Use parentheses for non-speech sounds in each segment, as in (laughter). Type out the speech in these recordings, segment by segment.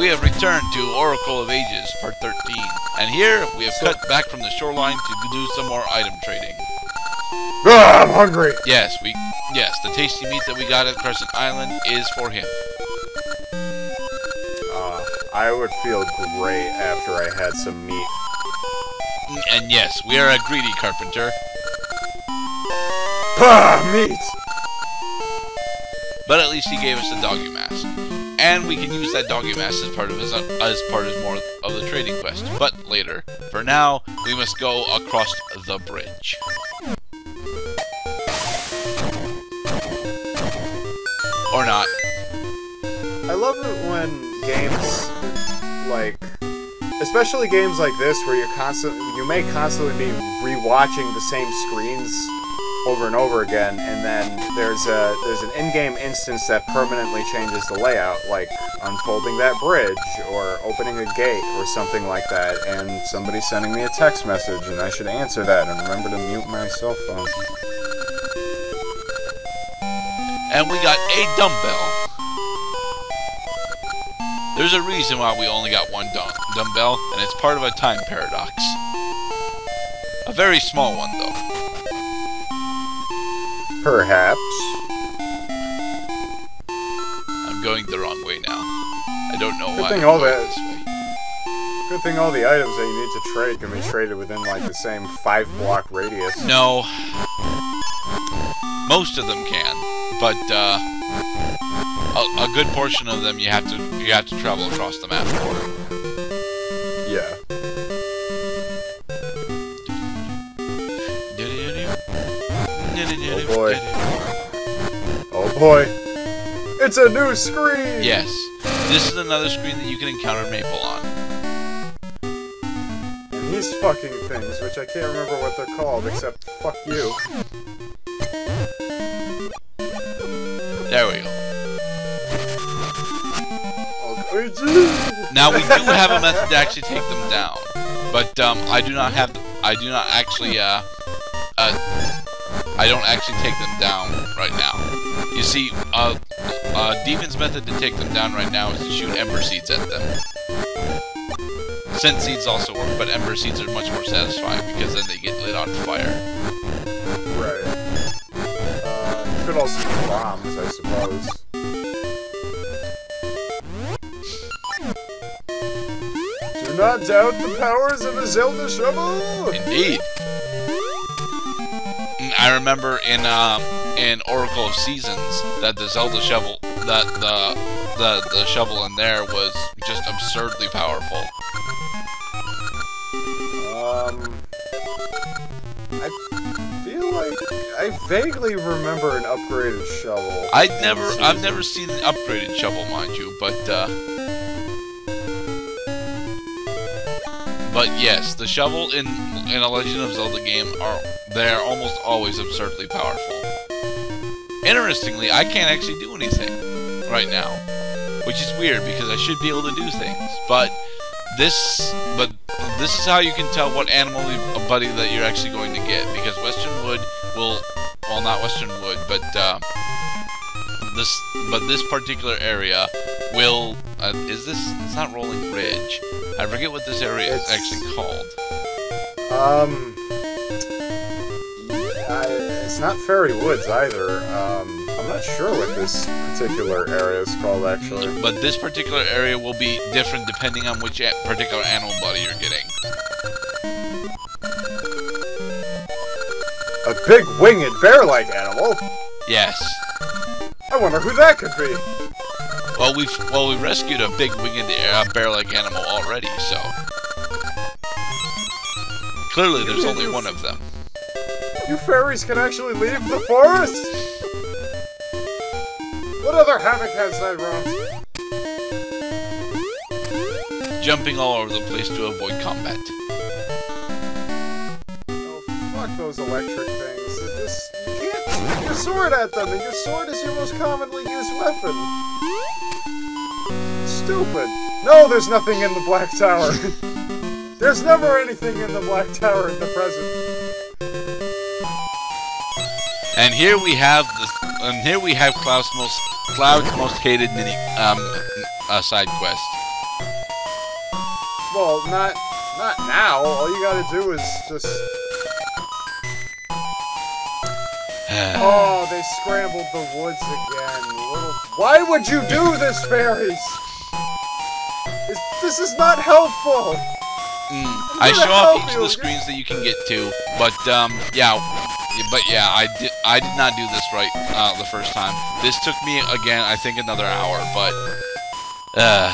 we have returned to Oracle of Ages, Part 13. And here, we have cut back from the shoreline to do some more item trading. Ah, I'm hungry. Yes, we, yes, the tasty meat that we got at Crescent Island is for him. Uh, I would feel great after I had some meat. And yes, we are a greedy carpenter. Ah, meat! But at least he gave us a doggy mask. And we can use that doggy mask as part of his as part of more of the trading quest. But later. For now, we must go across the bridge. Or not. I love it when games like especially games like this where you're constantly you may constantly be rewatching the same screens over and over again and then there's a there's an in-game instance that permanently changes the layout like unfolding that bridge or opening a gate or something like that and somebody sending me a text message and I should answer that and remember to mute my cell phone. And we got a dumbbell. There's a reason why we only got one dumb dumbbell, and it's part of a time paradox. A very small one, though. Perhaps. I'm going the wrong way now. I don't know Good why. thing I'm all going that- this way. Good thing all the items that you need to trade can be traded within like the same five block radius. No. Most of them can, but uh, a, a good portion of them you have to you have to travel across the map for. Oh boy. Oh boy. It's a new screen! Yes. This is another screen that you can encounter Maple on. And these fucking things, which I can't remember what they're called, except fuck you. There we go. Oh, Now we do have a method to actually take them down, but um, I do not have. I do not actually. Uh, uh, I don't actually take them down right now. You see, uh, uh, Demon's method to take them down right now is to shoot Ember Seeds at them. Scent Seeds also work, but Ember Seeds are much more satisfying because then they get lit on fire. Right. Uh, you could also use bombs, I suppose. Do not doubt the powers of a Zelda shovel! Indeed. I remember in um, in Oracle of Seasons that the Zelda shovel that the the the shovel in there was just absurdly powerful. Um, I feel like I vaguely remember an upgraded shovel. I never, I've never seen an upgraded shovel, mind you, but uh, but yes, the shovel in in a Legend of Zelda game are they're almost always absurdly powerful. Interestingly, I can't actually do anything right now, which is weird because I should be able to do things. But this, but this is how you can tell what animal buddy that you're actually going to get because Western Wood will, well, not Western Wood, but uh, this, but this particular area will. Uh, is this? It's not Rolling Ridge. I forget what this area is actually called. Um, it's not Fairy Woods either. Um, I'm not sure what this particular area is called actually. But this particular area will be different depending on which particular animal buddy you're getting. A big winged bear-like animal. Yes. I wonder who that could be. Well, we've well we rescued a big winged uh, bear-like animal already, so clearly there's only one of them. You fairies can actually leave the forest. What other havoc has that wrought? Jumping all over the place to avoid combat. Oh, fuck those electric things. It just, you can't swing your sword at them, and your sword is your most commonly used weapon. Stupid. No, there's nothing in the Black Tower. (laughs) there's never anything in the Black Tower in the present. And here we have the and here we have Cloud's most Cloud's most hated mini um uh, side quest. Well, not not now. All you gotta do is just. (sighs) Oh, they scrambled the woods again. Little... Why would you do this, fairies? This, this is not helpful. Mm, I show off each of the screens that you can get to, but um, yeah, but yeah, I did I did not do this right uh, the first time. This took me again, I think another hour, but uh,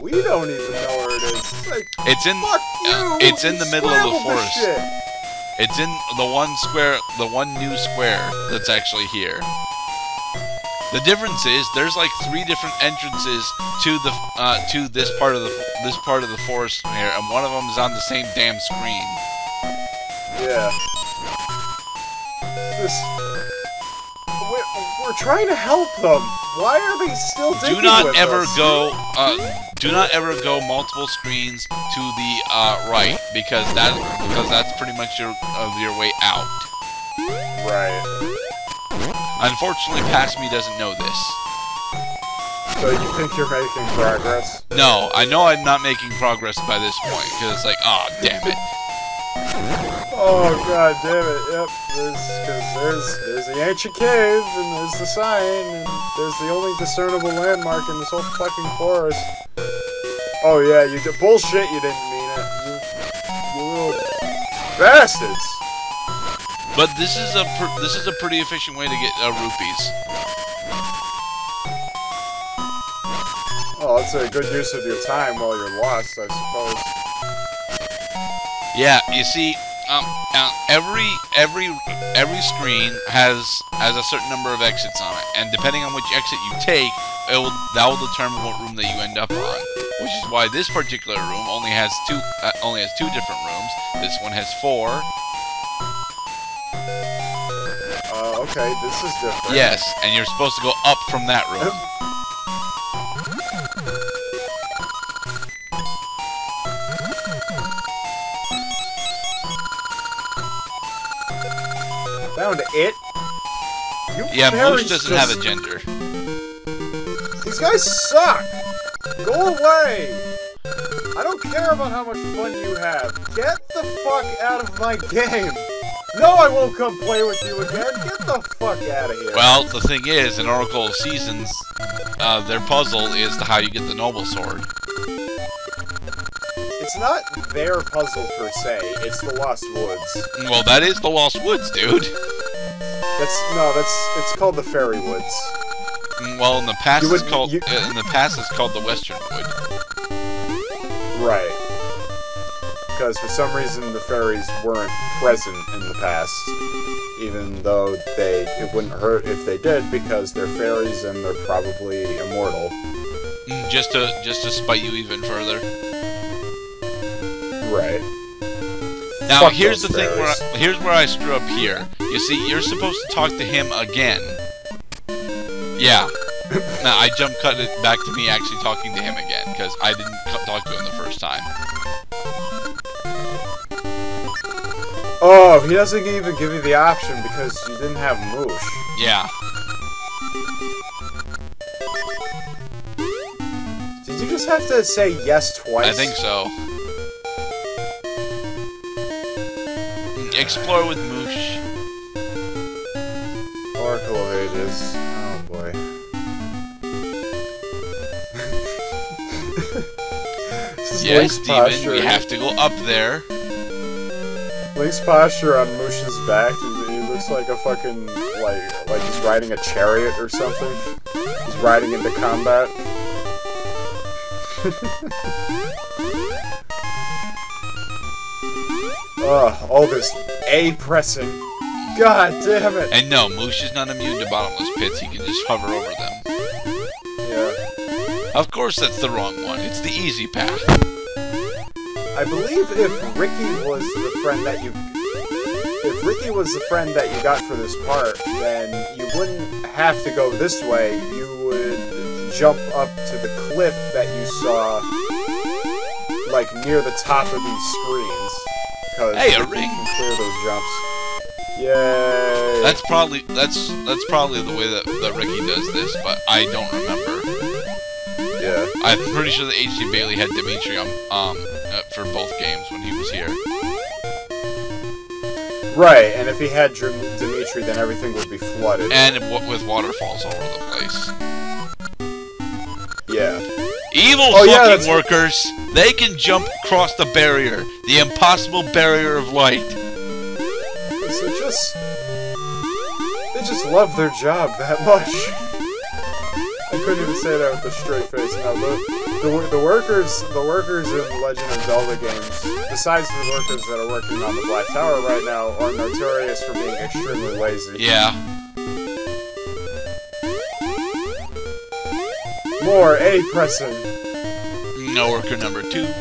We don't even know where it is. Like, it's in uh, it's in the middle of the forest. it's in the one square, the one new square that's actually here. The difference is there's like three different entrances to the uh, to this part of the this part of the forest here, and one of them is on the same damn screen. Yeah. This. We're, we're trying to help them. Why are they still do not ever us? go uh, do not ever go multiple screens to the uh, right because that because that's pretty much your uh, your way out Right. Unfortunately past me doesn't know this So you think you're making progress? no i know i'm not making progress by this point because it's like oh damn it Oh god damn it! Yep, there's because there's there's the ancient cave and there's the sign and there's the only discernible landmark in this whole fucking forest. Oh yeah, you did bullshit. You didn't mean it. You, you little bastards. But this is a pr- this is a pretty efficient way to get uh, rupees Oh, it's a good use of your time while you're lost, I suppose. Yeah, you see, um, uh, every every every screen has has a certain number of exits on it, and depending on which exit you take, it will that will determine what room that you end up on. Which is why this particular room only has two uh, only has two different rooms. This one has four. Uh, okay, this is different. Yes, and you're supposed to go up from that room. (laughs) Found it. You Yeah, Moosh doesn't just- have a gender. These guys suck! Go away! I don't care about how much fun you have. Get the fuck out of my (laughs) game! No, I won't come play with you again! Get the fuck out of here! Well, the thing is, in Oracle of Seasons, uh, their puzzle is to how you get the Noble Sword. it's not their puzzle per se, it's the Lost Woods. Well, that is the Lost Woods, dude. That's, no, that's, it's called the Fairy Woods. Mm, Well, in the past, it's called you- uh, in the past it's called the Western Wood. Right. Because for some reason the fairies weren't present in the past, even though they it wouldn't hurt if they did because they're fairies and they're probably immortal. Mm, Just to just to spite you even further. Right. Now Fuck here's the those thing where I, here's where I screw up here. You see, you're supposed to talk to him again. Yeah. (laughs) now I jump cut it back to me actually talking to him again because I didn't talk to him the first time. Oh, he doesn't even give you the option because you didn't have Moosh. Yeah. Did you just have to say yes twice? I think so. Explore with Moosh. Oracle of Ages. Oh boy. (laughs) This is Yes, Steven, we have to go up there. Link's posture on Moosh's back, he he looks like a fucking, like, like he's riding a chariot or something. He's riding into combat. (laughs) Ugh, all this A pressing. God damn it! And no, Moosh is not immune to bottomless pits. He can just hover over them. Yeah. Of course, that's the wrong one. It's the easy path. I believe if Ricky was the friend that you. If Ricky was the friend that you got for this part, then you wouldn't have to go this way. You would jump up to the cliff that you saw, like near the top of these screens. Because Hey, a ring. can clear those jumps. Yay! That's probably that's that's probably the way that, that Ricky does this, but I don't remember. Yeah. I'm pretty sure that H.C. Bailey had Dimitri um, um uh, for both games when he was here. Right, and if he had Dimitri, then everything would be flooded. And with waterfalls all over the place. yeah. Evil Oh, fucking that's- workers! They can jump across the barrier, the impossible barrier of light. So just they just love their job that much. I couldn't even say that with a straight face. No, the, the the workers the workers in Legend of Zelda games, besides the workers that are working on the Black Tower right now, are notorious for being extremely lazy. Yeah. More A pressing. No worker number two.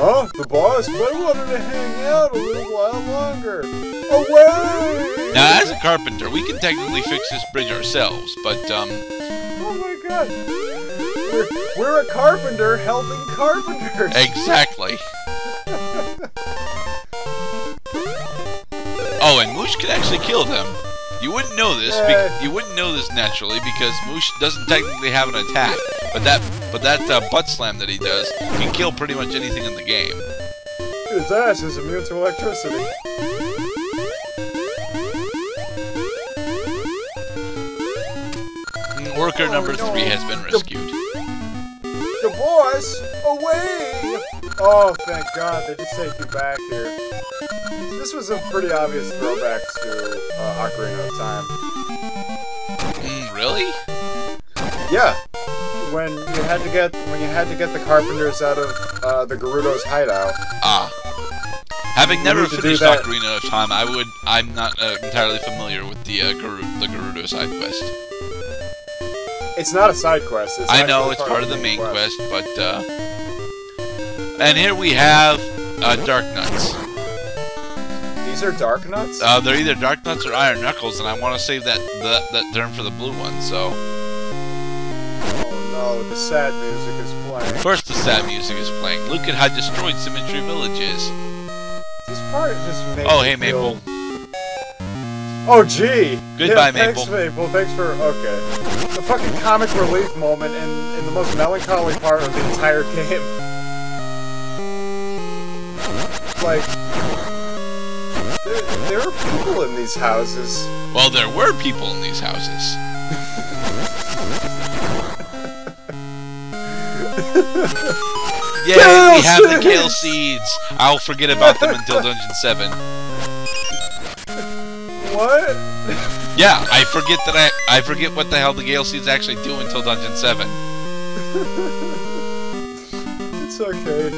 Huh? The boss? But I wanted to hang out a little while longer. Away! Now, as a carpenter, we can technically fix this bridge ourselves, but, um, Oh my god. We're, we're a carpenter helping carpenters. exactly. Oh, and Moosh can actually kill them. You wouldn't know this. Uh. You wouldn't know this naturally because Moosh doesn't technically have an attack, but that but that uh, butt slam that he does can kill pretty much anything in the game. His ass is immune to electricity. Mm, Worker Oh, number no. three has been The- rescued. The boss, away! Oh, thank God, they just take you back here. This was a pretty obvious throwback to uh, Ocarina of Time. Mm, really? Yeah, when you had to get when you had to get the carpenters out of uh, the Gerudo's hideout. Ah. Having never need to do finished. Ocarina of Time, I would. I'm not uh, entirely familiar with the uh, Garu- the Gerudo side quest. It's not a side quest. It's I know it's part of the main quest, but uh, and here we have uh, Dark Nuts. These are Dark Nuts. Uh, they're either Dark Nuts or Iron Knuckles, and I want to save that the, that term for the blue one. So no, the sad music is playing. first, the sad music is playing. Look at how destroyed Symmetry Village is. This part just made Oh, hey feel- Maple. Oh, gee. Goodbye, yeah, thanks, Maple. Maple. Thanks for okay. The fucking comic relief moment in in the most melancholy part of the entire game. Like, there, there are people in these houses. Well, there were people in these houses. (laughs) Yay, we have the Gale Seeds! I'll forget about them until Dungeon 7. What? Yeah, I forget that I I forget what the hell the Gale Seeds actually do until Dungeon 7. It's okay.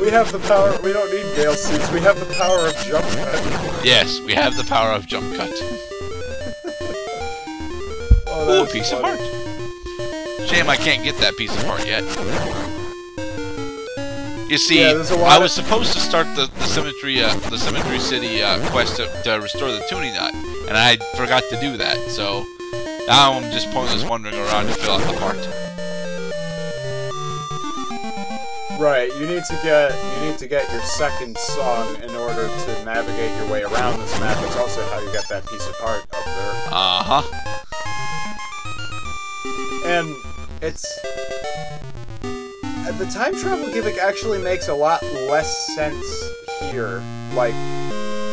We have the power. We don't need Gale Seeds. We have the power of jump cut. Yes, we have the power of jump cut. (laughs) Oh, Ooh, a that's piece of funny. Shame I can't get that piece of heart yet. You see, Yeah, there's a lot I was supposed to start the, the Symmetry uh, the Symmetry City uh, quest to, to restore the tuning nut, and I forgot to do that. So now I'm just pointless wandering around to fill out the part. Right, you need to get you need to get your second song in order to navigate your way around this map. It's also how you get that piece of heart up there. Uh huh. And it's the time travel gimmick actually makes a lot less sense here, like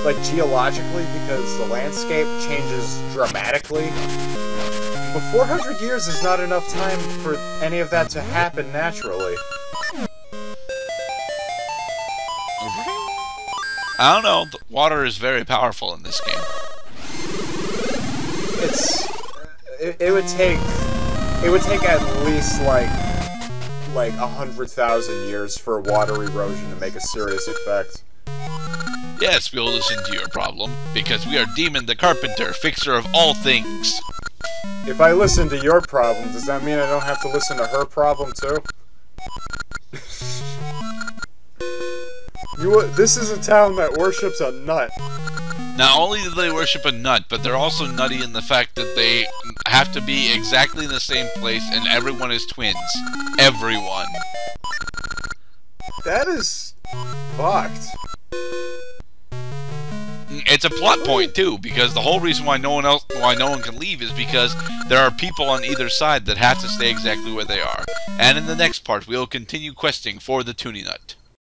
like geologically because the landscape changes dramatically. But 400 years is not enough time for any of that to happen naturally. I don't know. The water is very powerful in this game. it's it, it would take it would take at least like like a hundred thousand years for water erosion to make a serious effect. Yes, we'll listen to your problem because we are Demon the Carpenter, fixer of all things. If I listen to your problem, does that mean I don't have to listen to her problem too? (laughs) you this is a town that worships a nut. Not only do they worship a nut, but they're also nutty in the fact that they have to be exactly in the same place and everyone is twins. Everyone. That is fucked. Mm, it's a plot point too, because the whole reason why no one else, why no one can leave, is because there are people on either side that have to stay exactly where they are. And in the next part, we'll continue questing for the tuning nut.